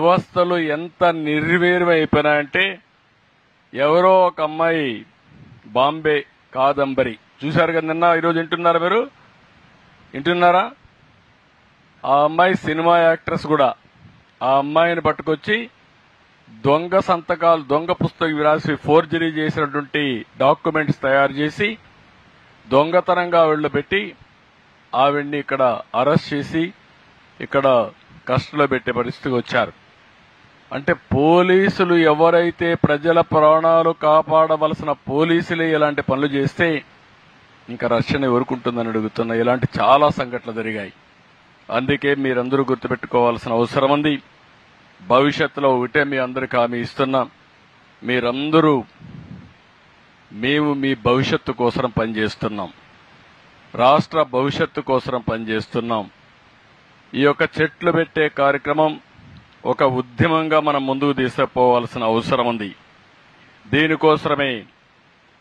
వ్యవస్థలు ఎంత నిర్వీర్యమైపోయినాయంటే ఎవరో ఒక అమ్మాయి బాంబే కాదంబరి. చూశారు కదా నిన్న ఈరోజు వింటున్నారా మీరు? వింటున్నారా? ఆ అమ్మాయి సినిమా యాక్ట్రెస్ కూడా. ఆ అమ్మాయిని పట్టుకొచ్చి దొంగ సంతకాలు దొంగ పుస్తకం రాసి ఫోర్జరీ చేసినటువంటి డాక్యుమెంట్స్ తయారు చేసి దొంగతనంగా ఆవిడ పెట్టి ఆవిడ్ని ఇక్కడ అరెస్ట్ చేసి ఇక్కడ కస్టడీలో పెట్టే పరిస్థితికి వచ్చారు. అంటే పోలీసులు ఎవరైతే ప్రజల ప్రాణాలు కాపాడవలసిన పోలీసులే ఇలాంటి పనులు చేస్తే ఇంకా రక్షణ ఎవరుకుంటుందని అడుగుతున్నా. ఇలాంటి చాలా సంఘటనలు జరిగాయి. అందుకే మీరందరూ గుర్తుపెట్టుకోవాల్సిన అవసరం ఉంది. భవిష్యత్తులో ఒకటే మీ అందరికి హామీ ఇస్తున్నాం. మీరందరూ మేము మీ భవిష్యత్తు కోసం పనిచేస్తున్నాం. రాష్ట్ర భవిష్యత్తు కోసం పనిచేస్తున్నాం. ఈ యొక్క చెట్లు పెట్టే కార్యక్రమం ఒక ఉద్యమంగా మనం ముందుకు తీసుకుపోవాల్సిన అవసరం ఉంది. దీనికోసమే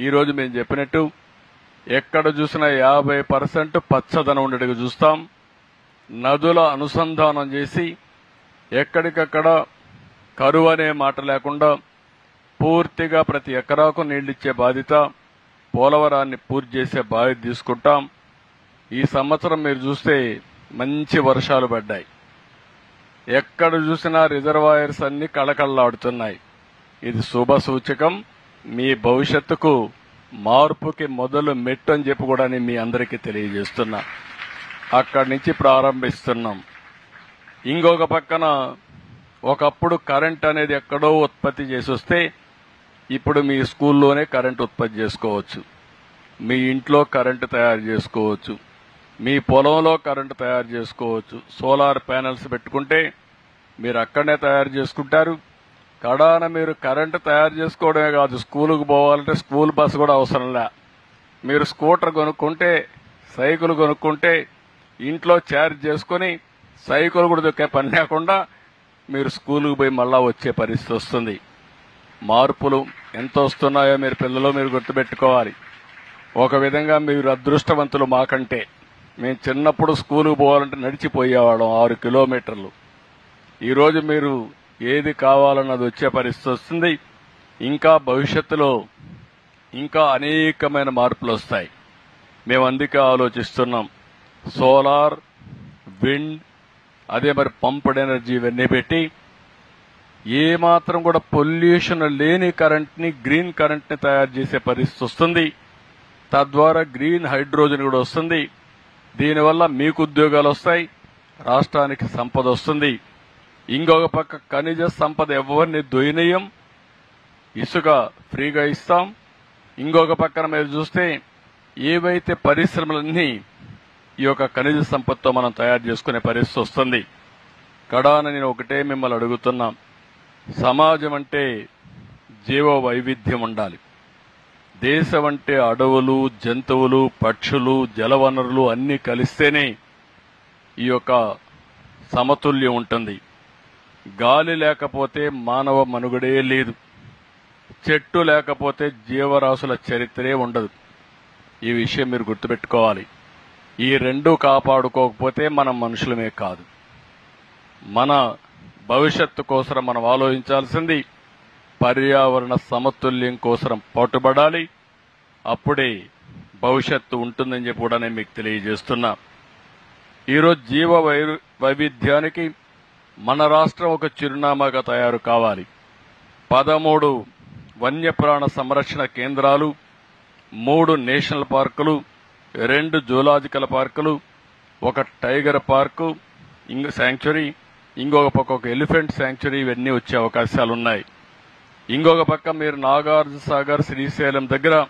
ఈరోజు మేము చెప్పినట్టు ఎక్కడ చూసినా యాభై పర్సెంట్ పచ్చదనం ఉండేట్టుగా చూస్తాం. నదుల అనుసంధానం చేసి ఎక్కడికక్కడ కరువు అనే మాట లేకుండా పూర్తిగా ప్రతి ఎకరాకు నీళ్ళిచ్చే బాధ్యత పోలవరాన్ని పూర్తి చేసే బాధ్యత తీసుకుంటాం. ఈ సంవత్సరం మీరు చూస్తే మంచి వర్షాలు పడ్డాయి. ఎక్కడ చూసినా రిజర్వాయర్స్ అన్ని కళకళలాడుతున్నాయి. ఇది శుభ సూచకం. మీ భవిష్యత్తుకు మార్పుకి మొదలు మెట్టు అని చెప్పి కూడా నేను మీ అందరికీ తెలియజేస్తున్నా. అక్కడి నుంచి ప్రారంభిస్తున్నాం. ఇంకొక పక్కన ఒకప్పుడు కరెంట్ అనేది ఎక్కడో ఉత్పత్తి చేసి వస్తే ఇప్పుడు మీ స్కూల్లోనే కరెంట్ ఉత్పత్తి చేసుకోవచ్చు. మీ ఇంట్లో కరెంటు తయారు చేసుకోవచ్చు. మీ పొలంలో కరెంటు తయారు చేసుకోవచ్చు. సోలార్ ప్యానెల్స్ పెట్టుకుంటే మీరు అక్కడనే తయారు చేసుకుంటారు. కడాన మీరు కరెంటు తయారు చేసుకోవడమే కాదు స్కూలుకు పోవాలంటే స్కూల్ బస్సు కూడా అవసరం లే. మీరు స్కూటర్ కొనుక్కుంటే సైకిల్ కొనుక్కుంటే ఇంట్లో ఛార్జ్ చేసుకుని సైకిల్ కూడా దొక్కే పని లేకుండా మీరు స్కూలుకు పోయి మళ్ళా వచ్చే పరిస్థితి వస్తుంది. మార్పులు ఎంత వస్తున్నాయో మీరు పిల్లలు మీరు గుర్తుపెట్టుకోవాలి. ఒక విధంగా మీరు అదృష్టవంతులు మాకంటే మేము చిన్నప్పుడు స్కూల్కి పోవాలంటే నడిచిపోయేవాళ్ళం ఆరు కిలోమీటర్లు. ఈరోజు మీరు ఏది కావాలన్నది వచ్చే పరిస్థితి వస్తుంది. ఇంకా భవిష్యత్తులో ఇంకా అనేకమైన మార్పులు వస్తాయి. మేము అందుకే ఆలోచిస్తున్నాం. సోలార్ విండ్ అదే మరి పంప్డ్ ఎనర్జీ ఇవన్నీ పెట్టి ఏ మాత్రం కూడా పొల్యూషన్ లేని కరెంట్ని గ్రీన్ కరెంట్ని తయారు చేసే పరిస్థితి వస్తుంది. తద్వారా గ్రీన్ హైడ్రోజన్ కూడా వస్తుంది. దీనివల్ల మీకు ఉద్యోగాలు వస్తాయి రాష్ట్రానికి సంపద వస్తుంది. ఇంకొక పక్క ఖనిజ సంపద ఎవరిని దొయనీయం ఇసుక ఫ్రీగా ఇస్తాం. ఇంకొక పక్కన మీరు చూస్తే ఏవైతే పరిశ్రమలన్నీ ఈ యొక్క ఖనిజ సంపదతో మనం తయారు చేసుకునే పరిస్థితి వస్తుంది. కడాన నేను ఒకటే మిమ్మల్ని అడుగుతున్నా. సమాజం అంటే జీవ వైవిధ్యం ఉండాలి. దేశం అంటే అడవులు జంతువులు పక్షులు జలవనరులు అన్నీ కలిస్తేనే ఈ యొక్క సమతుల్యం ఉంటుంది. గాలి లేకపోతే మానవ మనుగడే లేదు. చెట్టు లేకపోతే జీవరాశుల చరిత్రే ఉండదు. ఈ విషయం మీరు గుర్తుపెట్టుకోవాలి. ఈ రెండు కాపాడుకోకపోతే మనం మనుషులమే కాదు. మన భవిష్యత్తు కోసం మనం ఆలోచించాల్సింది పర్యావరణ సమతుల్యం కోసం పాటుపడాలి అప్పుడే భవిష్యత్తు ఉంటుందని చెప్పి కూడా నేను మీకు తెలియజేస్తున్నా. ఈరోజు జీవ వైవిధ్యానికి మన రాష్ట్రం ఒక చిరునామాగా తయారు కావాలి. పదమూడు వన్యప్రాణ సంరక్షణ కేంద్రాలు మూడు నేషనల్ పార్కులు రెండు జూలాజికల్ పార్కులు ఒక టైగర్ పార్కు ఇంకో శాంక్చురీ ఇంకొక పక్క ఒక ఎలిఫెంట్ శాంక్చురీ ఇవన్నీ వచ్చే అవకాశాలు ఉన్నాయి ఇంకొక పక్క మీరు నాగార్జున సాగర్ శ్రీశైలం దగ్గర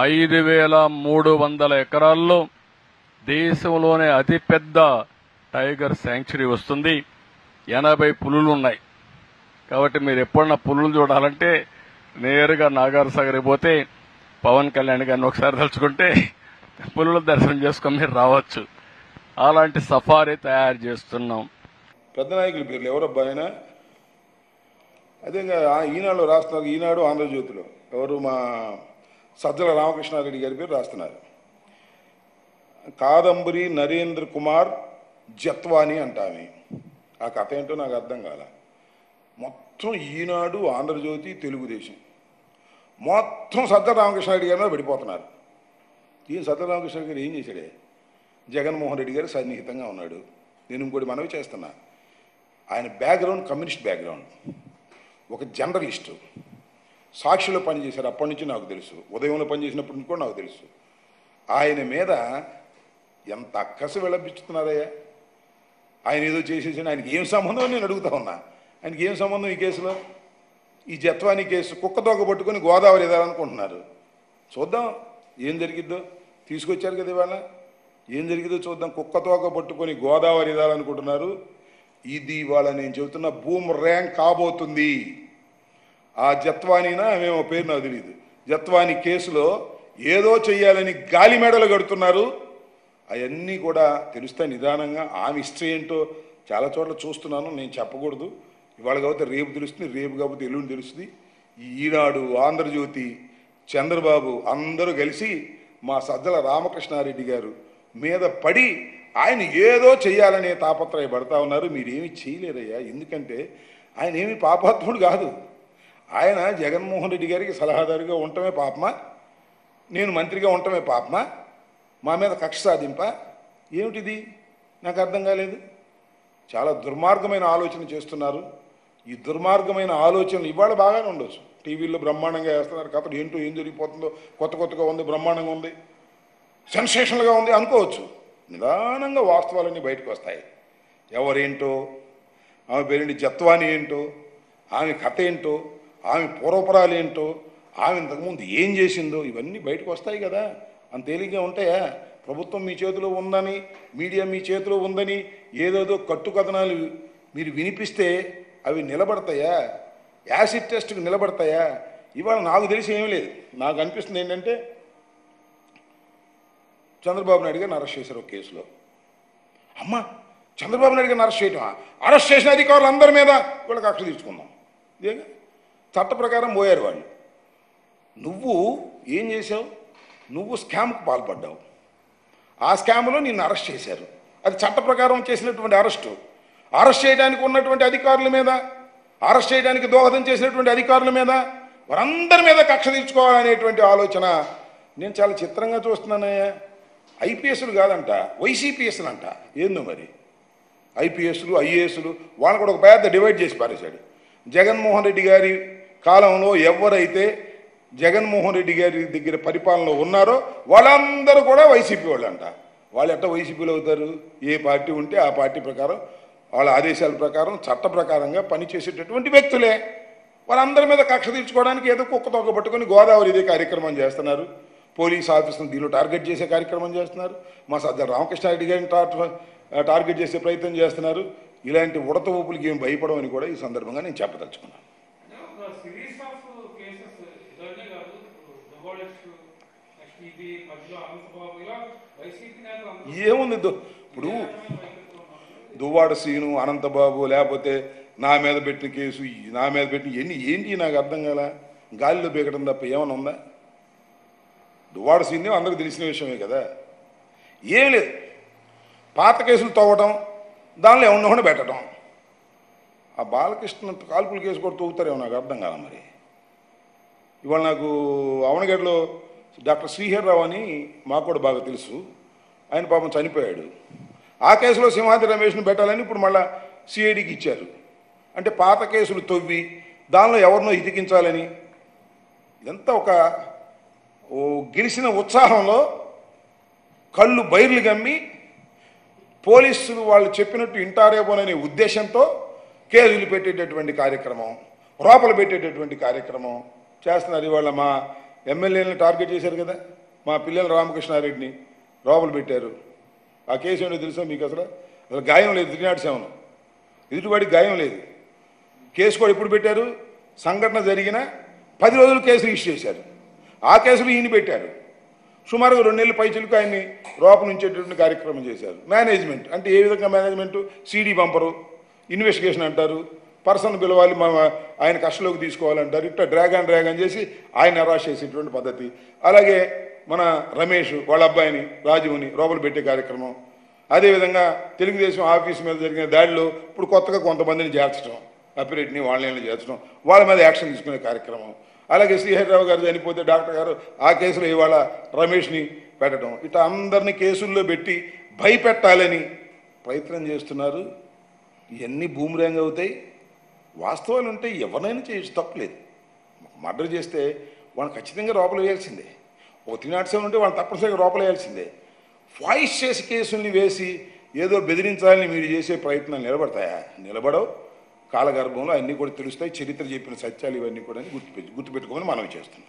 ఐదు వేల మూడు వందల ఎకరాల్లో దేశంలోనే అతిపెద్ద టైగర్ శాంక్చురీ వస్తుంది. ఎనభై పులులు ఉన్నాయి. కాబట్టి మీరు ఎప్పుడన్నా పులులు చూడాలంటే నేరుగా నాగార్ సాగర్ పోతే పవన్ కళ్యాణ్ గారిని ఒకసారి తలుచుకుంటే పులుల దర్శనం చేసుకొని మీరు రావచ్చు. అలాంటి సఫారీ తయారు చేస్తున్నాం. పెద్ద నాయకులు పేర్లు ఎవరబ్బా ఆయన? అదే ఇంకా ఈనాడు రాస్తున్నారు ఈనాడు ఆంధ్రజ్యోతిలో. ఎవరు మా సజ్జల రామకృష్ణారెడ్డి గారి పేరు రాస్తున్నారు. కాదంబరి నరేంద్ర కుమార్ జత్వాని అంటామే. ఆ కథ ఏంటో నాకు అర్థం కాల. మొత్తం ఈనాడు ఆంధ్రజ్యోతి తెలుగుదేశం. మొత్తం సజ్జల రామకృష్ణారెడ్డి గారి మీద పడిపోతున్నారు. ఈయన సజ్జల రామకృష్ణ గారు ఏం చేశాడే? జగన్మోహన్ రెడ్డి గారు సన్నిహితంగా ఉన్నాడు. నేను ఇంకోటి మనవి చేస్తున్నా. ఆయన బ్యాక్గ్రౌండ్ కమ్యూనిస్ట్ బ్యాక్గ్రౌండ్. ఒక జర్నలిస్టు. సాక్షిలో పనిచేశారు అప్పటి నుంచి నాకు తెలుసు. ఉదయంలో పనిచేసినప్పటి నుంచి కూడా నాకు తెలుసు. ఆయన మీద ఎంత అక్కసు విలపించుతున్నారయ్యా ఆయన ఏదో చేసేసి ఆయనకి ఏం సంబంధం నేను అడుగుతా ఉన్నా. ఆయనకి ఏం సంబంధం ఈ కేసులో? ఈ జత్వాని కేసు కుక్క తోక పట్టుకొని గోదావరి ఎదాలనుకుంటున్నారు. చూద్దాం ఏం జరిగిద్దో? తీసుకొచ్చారు కదా ఇవాళ. ఏం జరిగిద్దో చూద్దాం. కుక్క తోక పట్టుకొని గోదావరి ఎదాలనుకుంటున్నారు. ఇది ఇవాళ నేను చెబుతున్న భూమ్ ర్యాంక్ కాబోతుంది. ఆ జత్వానీనా ఆమెమో పేరు నాకు తెలియదు జత్వాని కేసులో ఏదో చెయ్యాలని గాలి మెడలు కడుతున్నారు. అవన్నీ కూడా తెలుస్తాయి నిదానంగా. ఆమె హిస్టరీ ఏంటో చాలా చోట్ల చూస్తున్నాను. నేను చెప్పకూడదు. ఇవాళ కాకపోతే రేపు తెలుస్తుంది. రేపు కాకపోతే ఎల్లుండి తెలుస్తుంది. ఈనాడు ఆంధ్రజ్యోతి చంద్రబాబు అందరూ కలిసి మా సజ్జల రామకృష్ణారెడ్డి గారు మీద పడి ఆయన ఏదో చేయాలనే తాపత్రయపడతా ఉన్నారు. మీరేమి చేయలేరయ్యా ఎందుకంటే ఆయన ఏమి పాపాత్ముడు కాదు. ఆయన జగన్మోహన్ రెడ్డి గారికి సలహాదారుగా ఉండటమే పాపమా? నేను మంత్రిగా ఉండటమే పాపమా? మా మీద కక్ష సాధింప? ఏమిటిది? నాకు అర్థం కాలేదు. చాలా దుర్మార్గమైన ఆలోచన చేస్తున్నారు. ఈ దుర్మార్గమైన ఆలోచనలు ఇవాళ బాగానే ఉండొచ్చు. టీవీల్లో బ్రహ్మాండంగా వేస్తున్నారు. కథలు ఏంటో ఏం జరిగిపోతుందో కొత్త కొత్తగా ఉంది బ్రహ్మాండంగా ఉంది సెన్సేషనల్గా ఉంది అనుకోవచ్చు. నిదానంగా వాస్తవాలన్నీ బయటకు వస్తాయి. ఎవరేంటో? ఆమె పేరేంటి? జత్వాని ఏంటో? ఆమె కథ ఏంటో? ఆమె పూర్వపరాలు ఏంటో? ఆమె ఇంతకుముందు ఏం చేసిందో? ఇవన్నీ బయటకు వస్తాయి కదా. అంత తేలిగ్గా ఉంటాయా? ప్రభుత్వం మీ చేతిలో ఉందని మీడియా మీ చేతిలో ఉందని ఏదేదో కట్టుకథనాలు మీరు వినిపిస్తే అవి నిలబడతాయా? యాసిడ్ టెస్ట్కి నిలబడతాయా? ఇవాళ నాకు తెలిసి ఏమీ లేదు. నాకు అనిపిస్తుంది ఏంటంటే చంద్రబాబు నాయుడు గారిని అరెస్ట్ చేశారు ఒక కేసులో. అమ్మ చంద్రబాబు నాయుడు గారిని అరెస్ట్ చేయటం అరెస్ట్ చేసిన అధికారులు అందరి మీద వీళ్ళకి కక్ష తీర్చుకుందాం. ఇదేగా చట్ట ప్రకారం పోయారు వాళ్ళు. నువ్వు ఏం చేసావు నువ్వు స్కామ్కు పాల్పడ్డావు. ఆ స్కామ్లో నిన్ను అరెస్ట్ చేశారు. అది చట్ట ప్రకారం చేసినటువంటి అరెస్టు. అరెస్ట్ చేయడానికి ఉన్నటువంటి అధికారుల మీద అరెస్ట్ చేయడానికి దోహదం చేసినటువంటి అధికారుల మీద వారందరి మీద కక్ష తీర్చుకోవాలనేటువంటి ఆలోచన నేను చాలా చిత్రంగా చూస్తున్నానయ్యా. ఐపీఎస్లు కాదంట వైసీపీఎస్లు అంట ఏందో మరి? ఐపీఎస్లు ఐఏఎస్లు వాళ్ళని కూడా ఒక పెద్ద డివైడ్ చేసి పారేశాడు. జగన్మోహన్ రెడ్డి గారి కాలంలో ఎవరైతే జగన్మోహన్ రెడ్డి గారి దగ్గర పరిపాలనలో ఉన్నారో వాళ్ళందరూ కూడా వైసీపీ వాళ్ళు అంట వాళ్ళు ఎట్ట వైసీపీలో అవుతారు? ఏ పార్టీ ఉంటే ఆ పార్టీ ప్రకారం వాళ్ళ ఆదేశాల ప్రకారం చట్ట ప్రకారంగా పనిచేసేటటువంటి వ్యక్తులే. వాళ్ళందరి మీద కక్ష తీర్చుకోవడానికి ఏదో కుక్క తొక్క పట్టుకొని గోదావరి ఇదే కార్యక్రమం చేస్తున్నారు. పోలీస్ ఆఫీసును దీనిలో టార్గెట్ చేసే కార్యక్రమం చేస్తున్నారు. మా సజ్జల రామకృష్ణారెడ్డి గారిని టార్- టార్గెట్ చేసే ప్రయత్నం చేస్తున్నారు. ఇలాంటి ఉడత ఊపులకి ఏం భయపడమని కూడా ఈ సందర్భంగా నేను చెప్పదలుచుకున్నాను. కాదు. నేతలు అందరూ ఏముంది ఇప్పుడు దువ్వాడ సీను అనంతబాబు లేకపోతే నా మీద పెట్టిన కేసు నా మీద పెట్టిన ఎన్ని ఏంటి నాకు అర్థం కాల? గాలిలో బీగడం తప్ప ఏమైనా ఉందా? దువ్వాడ సీన్యం అందరికి తెలిసిన విషయమే కదా. ఏం లేదు. పాత కేసులు తవ్వటం దానిలో కూడా పెట్టడం ఆ బాలకృష్ణ కాల్పులు కేసు కూడా తవ్వుతారేమో నాకు అర్థం కాల మరి. ఇవాళ నాకు అవనగడ్డలో డాక్టర్ శ్రీహర్రావు అని మాకు కూడా బాగా తెలుసు. ఆయన పాపం చనిపోయాడు. ఆ కేసులో సింహాద్రి రమేష్ను పెట్టాలని ఇప్పుడు మళ్ళీ సిఐడికి ఇచ్చారు. అంటే పాత కేసులు తవ్వి దానిలో ఎవరినో ఇతికించాలని. ఇదంతా ఒక ఓ గెలిచిన ఉత్సాహంలో కళ్ళు బైర్లు గమ్మి పోలీసులు వాళ్ళు చెప్పినట్టు ఇంటారేమోననే ఉద్దేశంతో కేసులు పెట్టేటటువంటి కార్యక్రమం రోపలు పెట్టేటటువంటి కార్యక్రమం చేస్తున్నారు ఇవాళ మా ఎమ్మెల్యేలను టార్గెట్ చేశారు కదా మా పిల్లల రామకృష్ణారెడ్డిని రోపలు పెట్టారు. ఆ కేసు ఏంటో తెలుసా మీకు అసలు? అసలు గాయం లేదు త్రీ నాట్ సెవెన్ ఎదుటివాడికి గాయం లేదు. కేసు కూడా ఎప్పుడు పెట్టారు? సంఘటన జరిగిన పది రోజులు కేసు రిజిస్టర్ చేశారు. ఆ కేసులు ఈయన పెట్టారు. సుమారుగా రెండు నెలల పైచులకు ఆయన్ని రోప నుంచేటటువంటి కార్యక్రమం చేశారు. మేనేజ్మెంట్ అంటే ఏ విధంగా మేనేజ్మెంట్ సీడీ పంపరు ఇన్వెస్టిగేషన్ అంటారు. పర్సన్ పిలవాలి ఆయన కష్టలోకి తీసుకోవాలంటారు. ఇట్లా డ్రాగ్ అండ్ డ్రాగ్ అని చేసి ఆయన అరెస్ట్ చేసేటువంటి పద్ధతి. అలాగే మన రమేష్ వాళ్ళ అబ్బాయిని రాజువుని రోపలు పెట్టే కార్యక్రమం. అదేవిధంగా తెలుగుదేశం ఆఫీస్ మీద జరిగిన దాడిలో ఇప్పుడు కొత్తగా కొంతమందిని చేర్చడం అప్పిరెడ్డిని వాళ్ళని చేర్చడం వాళ్ళ మీద యాక్షన్ తీసుకునే కార్యక్రమం. అలాగే శ్రీహరిరావు గారు చనిపోతే డాక్టర్ గారు ఆ కేసులో ఇవాళ రమేష్ని పెట్టడం. ఇట్లా అందరినీ కేసుల్లో పెట్టి భయపెట్టాలని ప్రయత్నం చేస్తున్నారు. ఇవన్నీ భూమిరంగ్ అవుతాయి. వాస్తవాలు ఉంటే ఎవరినైనా చేయొచ్చు తప్పలేదు. మర్డర్ చేస్తే వాళ్ళు ఖచ్చితంగా లోపల వేయాల్సిందే. ఒక త్రీ నాట్ సెవెన్ ఉంటే వాళ్ళు తప్పనిసరిగా లోపల వేయాల్సిందే. వాయిస్ చేసి కేసుల్ని వేసి ఏదో బెదిరించాలని మీరు చేసే ప్రయత్నాలు నిలబడతాయా? నిలబడవు. కాలగర్భంలో అన్నీ కూడా తెలుస్తాయి చరిత్ర చెప్పిన సత్యాలు ఇవన్నీ కూడా గుర్తు గుర్తుపెట్టుకోమని మనం చేస్తున్నాం.